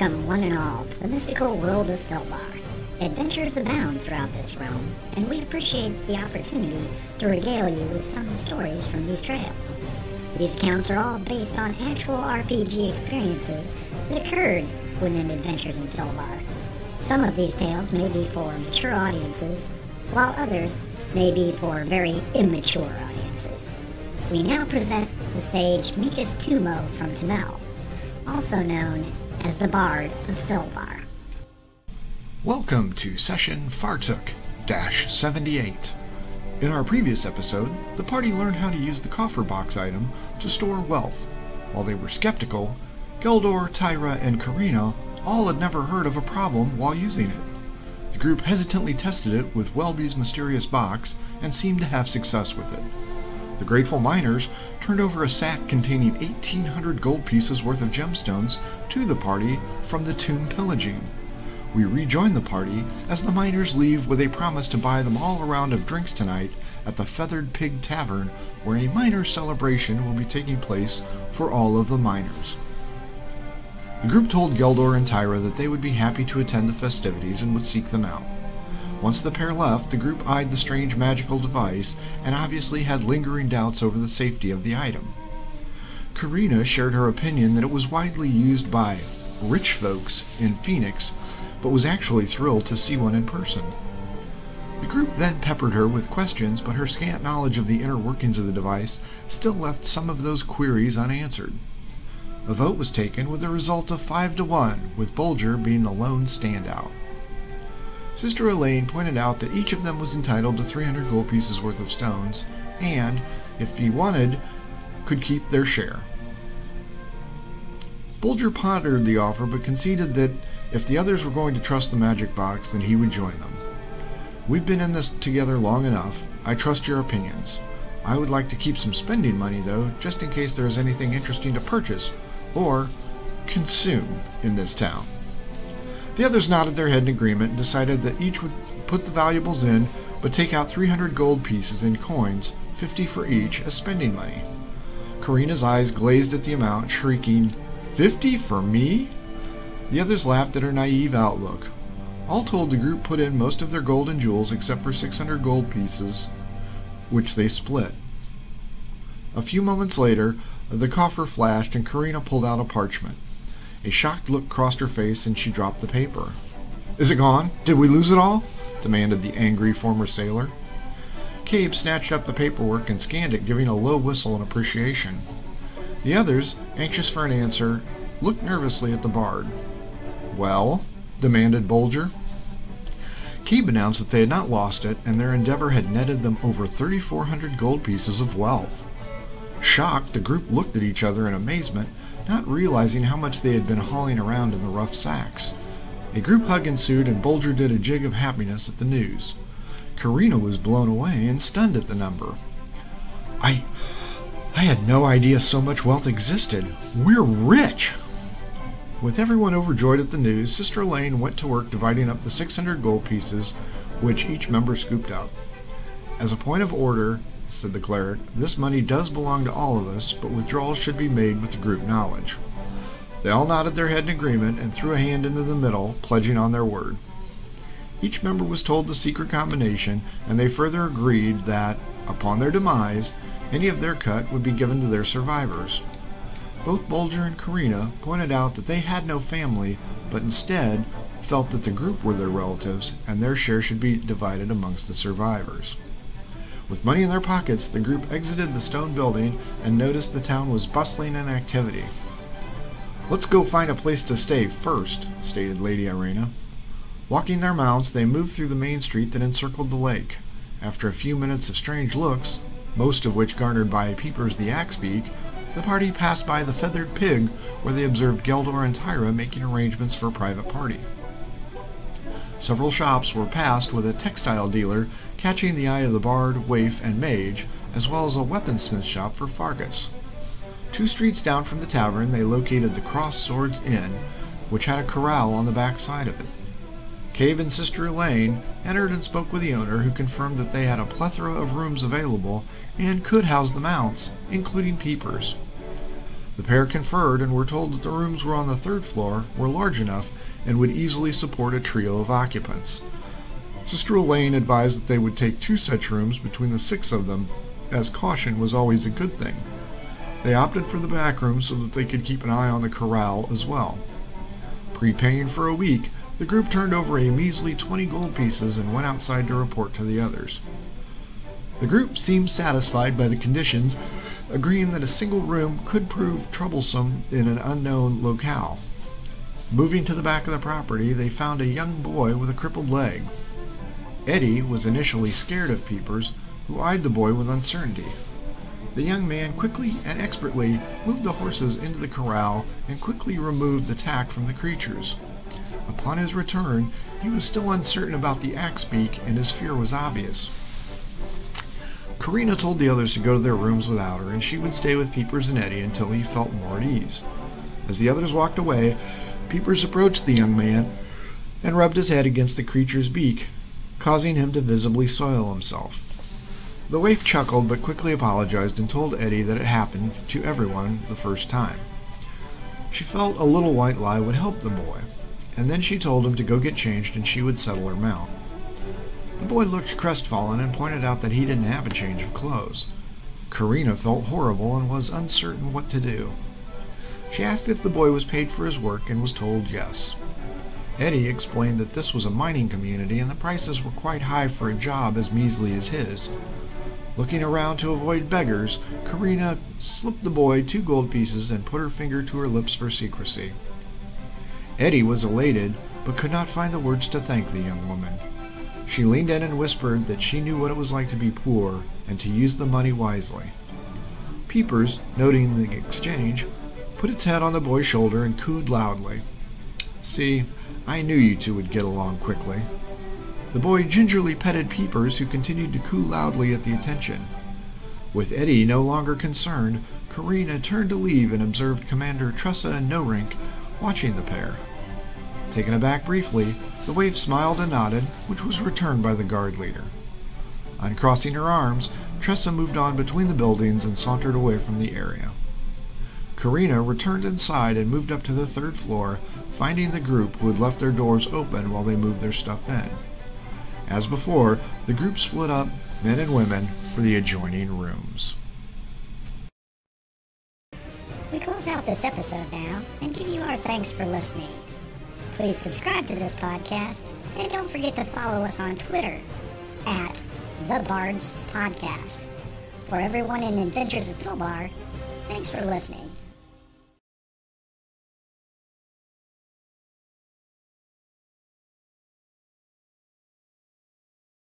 Welcome, one and all, to the mystical world of Filbar. Adventures abound throughout this realm, and we appreciate the opportunity to regale you with some stories from these trails. These accounts are all based on actual RPG experiences that occurred within Adventures in Filbar. Some of these tales may be for mature audiences, while others may be for very immature audiences. We now present the sage Mikas Tumo from Tamel, also known as the Bard of. Welcome to session Fartook 78. In our previous episode, the party learned how to use the coffer box item to store wealth. While they were skeptical, Geldor, Tyra, and Karina all had never heard of a problem while using it. The group hesitantly tested it with Welby's mysterious box and seemed to have success with it. The grateful miners turned over a sack containing 1,800 gold pieces worth of gemstones to the party from the tomb pillaging. We rejoin the party as the miners leave with a promise to buy them all a round of drinks tonight at the Feathered Pig Tavern, where a miners' celebration will be taking place for all of the miners. The group told Geldor and Tyra that they would be happy to attend the festivities and would seek them out. Once the pair left, the group eyed the strange magical device and obviously had lingering doubts over the safety of the item. Karina shared her opinion that it was widely used by rich folks in Phoenix, but was actually thrilled to see one in person. The group then peppered her with questions, but her scant knowledge of the inner workings of the device still left some of those queries unanswered. A vote was taken with a result of 5 to 1, with Bolger being the lone standout. Sister Elaine pointed out that each of them was entitled to 300 gold pieces worth of stones, and, if he wanted, could keep their share. Bulger pondered the offer but conceded that if the others were going to trust the magic box, then he would join them. We've been in this together long enough. I trust your opinions. I would like to keep some spending money, though, just in case there is anything interesting to purchase or consume in this town. The others nodded their head in agreement and decided that each would put the valuables in, but take out 300 gold pieces in coins, 50 for each, as spending money. Karina's eyes glazed at the amount, shrieking, 50 for me? The others laughed at her naive outlook. All told, the group put in most of their gold and jewels except for 600 gold pieces, which they split. A few moments later, the coffer flashed and Karina pulled out a parchment. A shocked look crossed her face and she dropped the paper. Is it gone? Did we lose it all? demanded the angry former sailor. Cabe snatched up the paperwork and scanned it, giving a low whistle in appreciation. The others, anxious for an answer, looked nervously at the bard. Well? demanded Bolger. Cabe announced that they had not lost it, and their endeavor had netted them over 3,400 gold pieces of wealth. Shocked, the group looked at each other in amazement not realizing how much they had been hauling around in the rough sacks. A group hug ensued, and Bolger did a jig of happiness at the news. Karina was blown away and stunned at the number. I. I had no idea so much wealth existed. We're rich! With everyone overjoyed at the news, Sister Elaine went to work dividing up the 600 gold pieces, which each member scooped up. As a point of order, said the cleric. This money does belong to all of us, but withdrawals should be made with the group knowledge. They all nodded their head in agreement and threw a hand into the middle, pledging on their word. Each member was told the secret combination, and they further agreed that, upon their demise, any of their cut would be given to their survivors. Both Bulger and Karina pointed out that they had no family, but instead felt that the group were their relatives, and their share should be divided amongst the survivors. With money in their pockets, the group exited the stone building and noticed the town was bustling in activity. Let's go find a place to stay first, stated Lady Irena. Walking their mounts, they moved through the main street that encircled the lake. After a few minutes of strange looks, most of which garnered by Peepers the Axebeak, the party passed by the Feathered Pig, where they observed Geldor and Tyra making arrangements for a private party. Several shops were passed with a textile dealer catching the eye of the bard, waif, and mage, as well as a weaponsmith shop for Fargus. Two streets down from the tavern they located the Crossed Swords Inn, which had a corral on the back side of it. Cabe and Sister Elaine entered and spoke with the owner, who confirmed that they had a plethora of rooms available and could house the mounts, including peepers. The pair conferred and were told that the rooms were on the third floor were large enough and would easily support a trio of occupants. Sister Elaine advised that they would take two such rooms between the six of them, as caution was always a good thing. They opted for the back room so that they could keep an eye on the corral as well. Prepaying for a week, the group turned over a measly 20 gold pieces and went outside to report to the others. The group seemed satisfied by the conditions, agreeing that a single room could prove troublesome in an unknown locale. Moving to the back of the property, they found a young boy with a crippled leg. Eddie was initially scared of Peepers, who eyed the boy with uncertainty. The young man quickly and expertly moved the horses into the corral and quickly removed the tack from the creatures. Upon his return, he was still uncertain about the axe beak and his fear was obvious. Karina told the others to go to their rooms without her, and she would stay with Peepers and Eddie until he felt more at ease. As the others walked away, Peepers approached the young man and rubbed his head against the creature's beak, causing him to visibly soil himself. The waif chuckled but quickly apologized and told Eddie that it happened to everyone the first time. She felt a little white lie would help the boy, and then she told him to go get changed and she would settle her mount. The boy looked crestfallen and pointed out that he didn't have a change of clothes. Karina felt horrible and was uncertain what to do. She asked if the boy was paid for his work and was told yes. Eddie explained that this was a mining community and the prices were quite high for a job as measly as his. Looking around to avoid beggars, Karina slipped the boy two gold pieces and put her finger to her lips for secrecy. Eddie was elated, but could not find the words to thank the young woman. She leaned in and whispered that she knew what it was like to be poor and to use the money wisely. Peepers, noting the exchange, put its head on the boy's shoulder and cooed loudly. See, I knew you two would get along quickly. The boy gingerly petted Peepers, who continued to coo loudly at the attention. With Eddie no longer concerned, Karina turned to leave and observed Commander Tressa and Norink watching the pair. Taken aback briefly, the waif smiled and nodded, which was returned by the guard leader. Uncrossing her arms, Tressa moved on between the buildings and sauntered away from the area. Karina returned inside and moved up to the third floor, finding the group who had left their doors open while they moved their stuff in. As before, the group split up, men and women, for the adjoining rooms. We close out this episode now and give you our thanks for listening. Please subscribe to this podcast and don't forget to follow us on Twitter at The Bards Podcast. For everyone in Adventures of Filbar, thanks for listening.